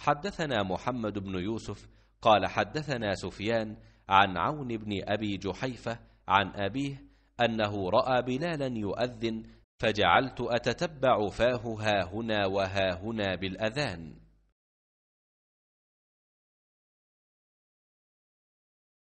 حدثنا محمد بن يوسف قال حدثنا سفيان عن عون بن أبي جحيفة عن أبيه أنه رأى بلالا يؤذن فجعلت أتتبع فاه ها هنا وها هنا بالأذان.